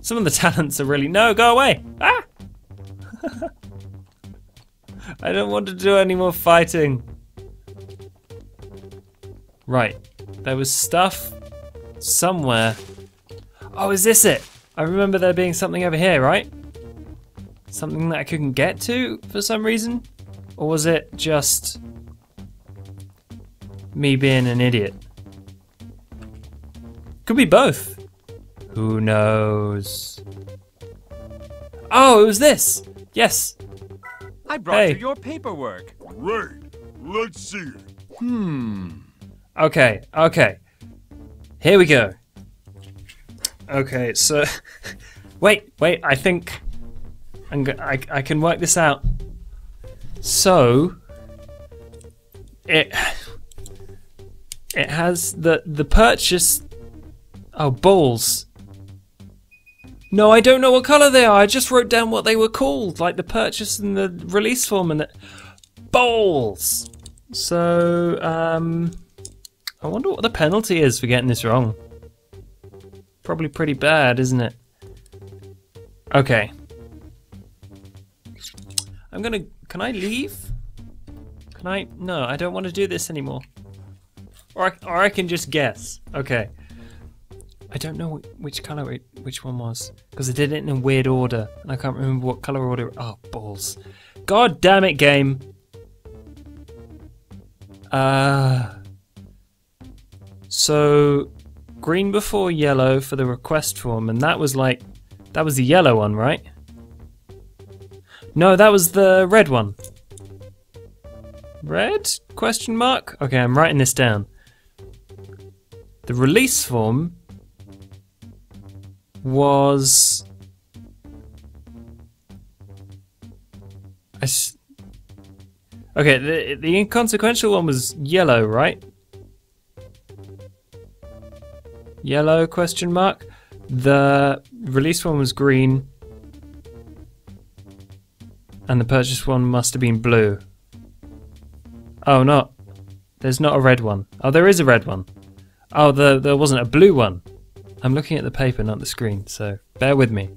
Some of the talents are really no, go away. Ah! I don't want to do any more fighting. Right. There was stuff somewhere. Oh, is this it? I remember there being something over here, right? Something that I couldn't get to for some reason? Or was it just me being an idiot? Could be both. Who knows? Oh, it was this! Yes! I brought Hey. you your paperwork. Right. Let's see it. Hmm. Okay, okay. Here we go. Okay, so wait, wait. I think I'm go- I I can work this out. So it it has the the purchase. Oh, balls. No, I don't know what color they are. I just wrote down what they were called, like the purchase and the release form and the balls. So, um, I wonder what the penalty is for getting this wrong. Probably pretty bad, isn't it? Okay. I'm gonna. Can I leave? Can I? No, I don't want to do this anymore. Or I, or I can just guess. Okay. I don't know which color it, which one was because I did it in a weird order and I can't remember what color order. Oh balls! God damn it, game. Uh. So, green before yellow for the request form, and that was like, that was the yellow one, right? No, that was the red one. Red? Question mark? Okay, I'm writing this down. The release form was. I s- Okay, the, the inconsequential one was yellow, right? Yellow question mark. The release one was green. And the purchase one must have been blue. Oh, not. There's not a red one. Oh, there is a red one. Oh, the, there wasn't a blue one. I'm looking at the paper, not the screen, so bear with me.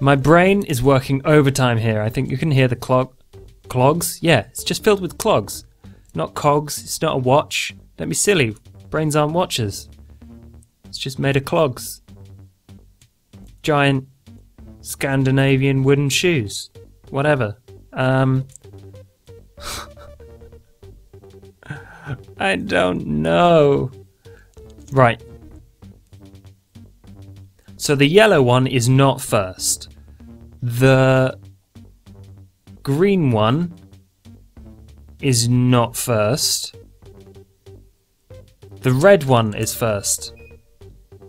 My brain is working overtime here. I think you can hear the clog. Clogs? Yeah, it's just filled with clogs. Not cogs, it's not a watch. Don't be silly. Brains aren't watches. It's just made of clogs. Giant Scandinavian wooden shoes. Whatever. Um. I don't know. Right. So the yellow one is not first. The green one is not first. The red one is first.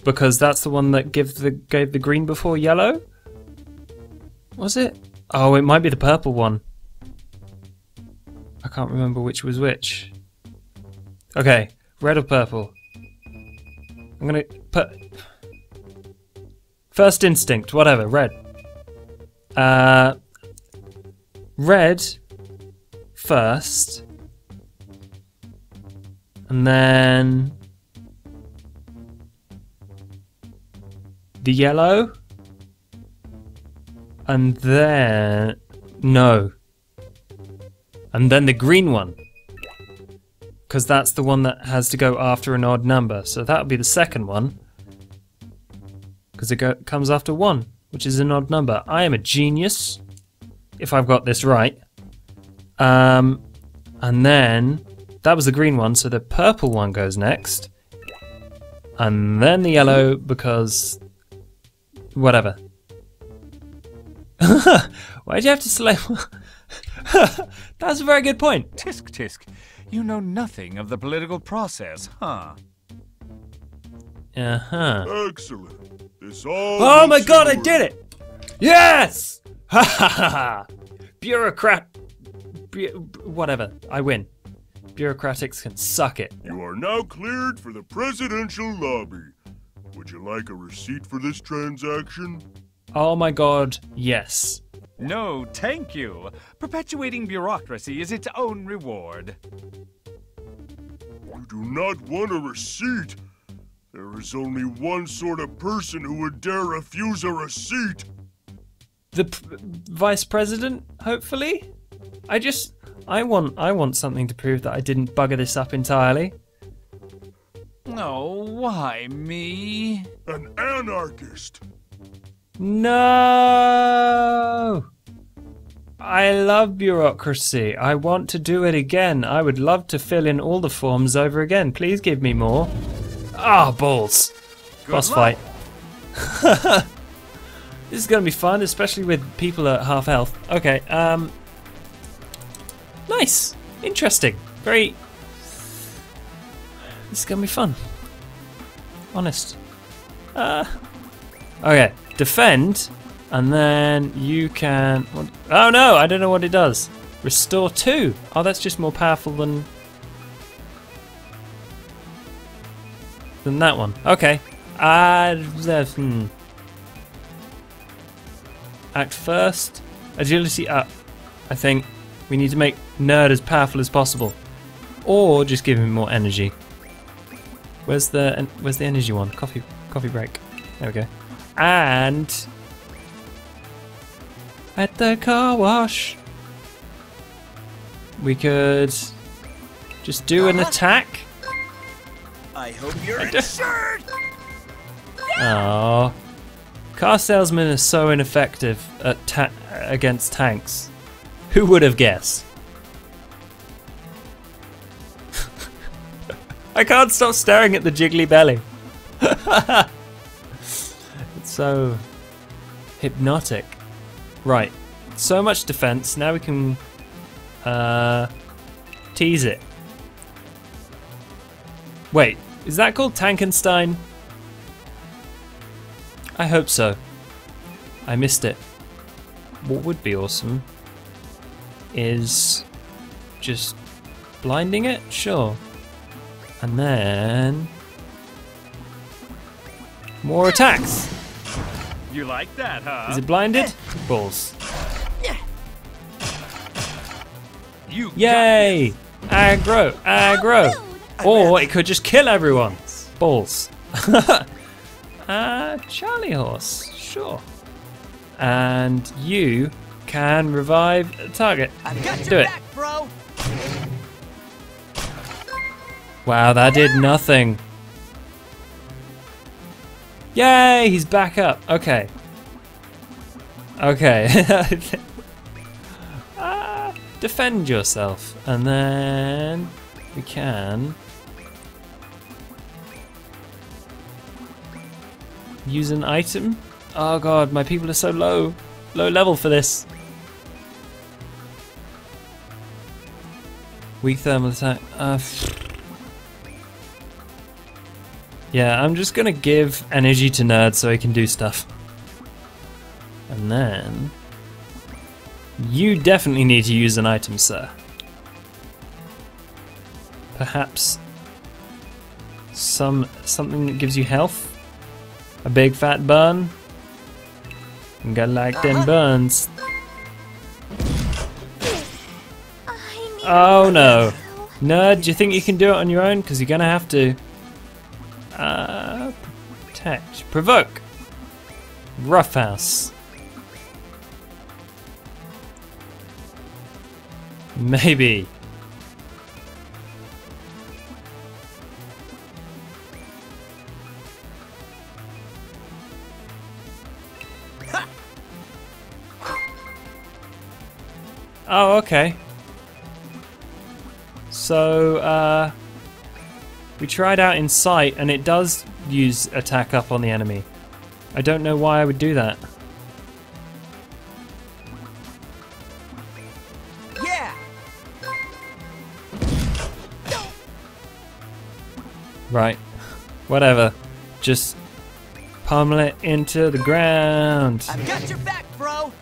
Because that's the one that give the gave the green before yellow? Was it? Oh, it might be the purple one. I can't remember which was which. Okay, red or purple? I'm gonna put First instinct, whatever, red. Uh red first. And then the yellow. And then no. And then the green one. Because that's the one that has to go after an odd number. So that would be the second one. Because it comes after one, which is an odd number. I am a genius. If I've got this right. Um, and then that was the green one, so the purple one goes next. And then the yellow because whatever. Why'd you have to slay? That's a very good point. Tisk tisk. You know nothing of the political process, huh? Uh huh. Excellent. This all. Oh my looks god, I did it! Yes! Ha ha ha ha! Bureaucrat. Bu- whatever, I win. Bureaucratics can suck it. You are now cleared for the presidential lobby. Would you like a receipt for this transaction? Oh my god, yes. No, thank you. Perpetuating bureaucracy is its own reward. You do not want a receipt. There is only one sort of person who would dare refuse a receipt. The p- vice president, hopefully. I just, I want, I want something to prove that I didn't bugger this up entirely. Oh, why me? An anarchist. No! I love bureaucracy. I want to do it again. I would love to fill in all the forms over again. Please give me more. Ah, balls. Good Boss luck. fight. this is going to be fun, especially with people at half health. Okay, um. Nice. Interesting. Very. This is going to be fun. Honest. Uh. Okay, defend, and then you can. Oh no, I don't know what it does. Restore two. Oh, that's just more powerful than than that one. Okay. Uh, hmm. Act first. Agility up. I think we need to make Nerd as powerful as possible, or just give him more energy. Where's the Where's the energy one? Coffee Coffee break. There we go. And at the car wash, we could just do an attack. I hope you're don't- insured. Oh, car salesmen are so ineffective at ta- against tanks. Who would have guessed? I can't stop staring at the jiggly belly. it's so hypnotic. Right, so much defense. Now we can uh, tease it. Wait, is that called Tankenstein? I hope so. I missed it. What would be awesome is just blinding it? Sure. And then. More attacks! You like that, huh? Is it blinded? Balls. You Yay! Aggro! Aggro! Or it could just kill everyone! Balls. uh, Charlie Horse, sure. And you can revive a target. I got your Do it. back, bro. Wow, that did nothing. Yay, he's back up. Okay. Okay. Ah, defend yourself. And then we can use an item. Oh god, my people are so low. Low level for this. Weak thermal attack. Uh, yeah, I'm just gonna give energy to Nerd so he can do stuff. And then. You definitely need to use an item, sir. Perhaps some something that gives you health? A big fat burn? You got like them burns. Oh no. Nerd, do you think you can do it on your own? Because you're gonna have to. Uh, protect. Provoke. Roughhouse. Maybe. Oh, okay. So, uh, we tried out in sight and it does use attack up on the enemy. I don't know why I would do that. Yeah. Right. Whatever. Just pummel it into the ground. I've got your back, bro.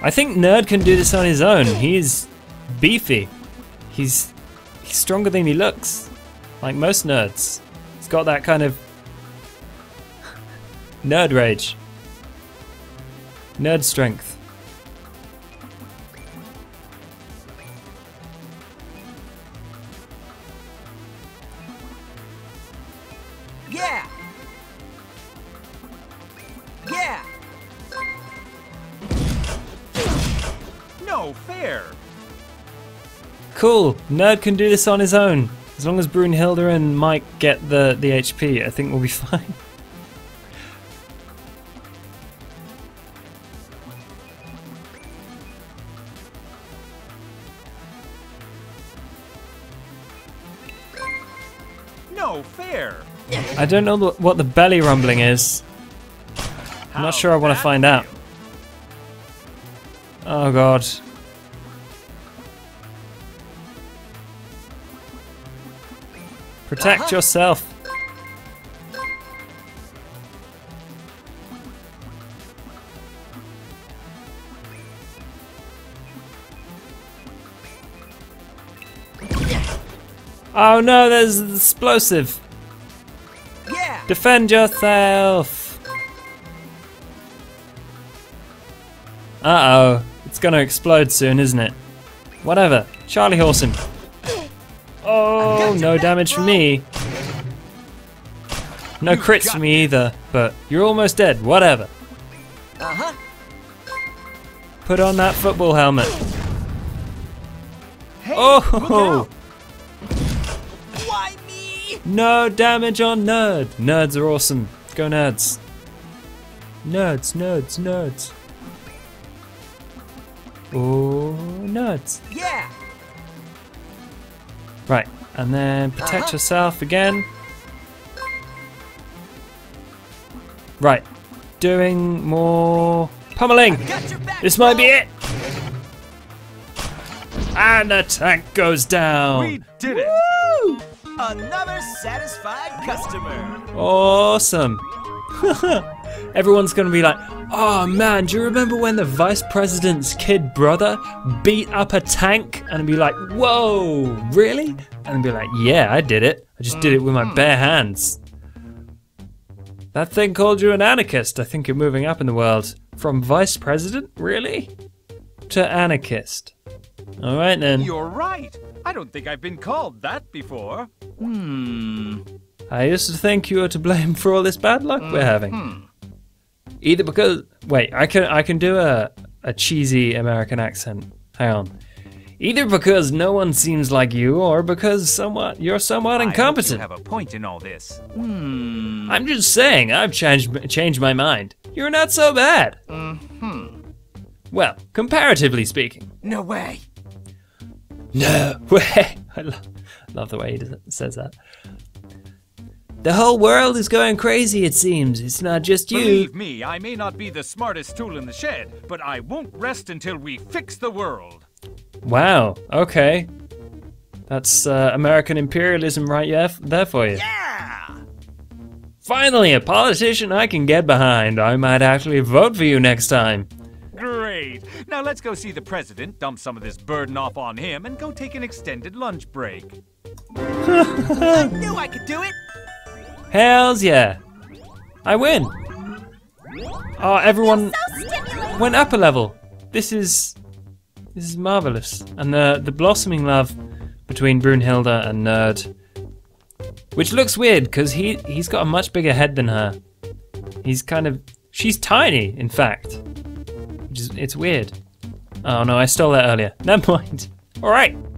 I think Nerd can do this on his own. He is beefy. He's, he's stronger than he looks, like most nerds. He's got that kind of nerd rage, nerd strength. Yeah! No fair. Cool. Nerd can do this on his own. As long as Brunhilde and Mike get the, the HP, I think we'll be fine. No fair. I don't know the- what the belly rumbling is. I'm not sure I want to find out. Oh god. Protect Uh-huh. yourself. Oh no, there's an explosive. Yeah. Defend yourself. Uh oh. It's gonna explode soon, isn't it? Whatever. Charlie horse him. Oh, no damage for me. No crits for me either, but you're almost dead. Whatever. Uh huh. Put on that football helmet. Hey, Oh. Why me? no damage on nerd. Nerds are awesome. Go nerds. Nerds, nerds, nerds. Oh, nerds. Yeah. Right, and then protect Uh-huh. yourself again. Right, doing more pummeling. Got your back. This might be it. And the tank goes down. We did it. Another satisfied customer. Awesome. Everyone's gonna be like, oh man, do you remember when the vice president's kid brother beat up a tank? And be like, whoa, really? And be like, yeah, I did it. I just did it with my bare hands. That thing called you an anarchist. I think you're moving up in the world. From vice president, really? To anarchist. All right then. You're right. I don't think I've been called that before. Hmm. I used to think you were to blame for all this bad luck we're having. Either because wait, I can I can do a a cheesy American accent. Hang on. Either because no one seems like you, or because somewhat you're somewhat incompetent. I have a point in all this. Hmm. I'm just saying, I've changed changed my mind. You're not so bad. Hmm. Well, comparatively speaking. No way. No way. I lo- love the way he does says that. The whole world is going crazy, it seems. It's not just you. Believe me, I may not be the smartest tool in the shed, but I won't rest until we fix the world. Wow. Okay. That's uh, American imperialism right there for you. Yeah. Finally, a politician I can get behind. I might actually vote for you next time. Great. Now let's go see the president, dump some of this burden off on him, and go take an extended lunch break. I knew I could do it. Hells yeah. I win. Oh, everyone went up a level. This is this is marvelous. And the the blossoming love between Brunhilde and Nerd, which looks weird because he he's got a much bigger head than her. He's kind of she's tiny, in fact. Which is it's weird. Oh no, I stole that earlier. Never mind. All right.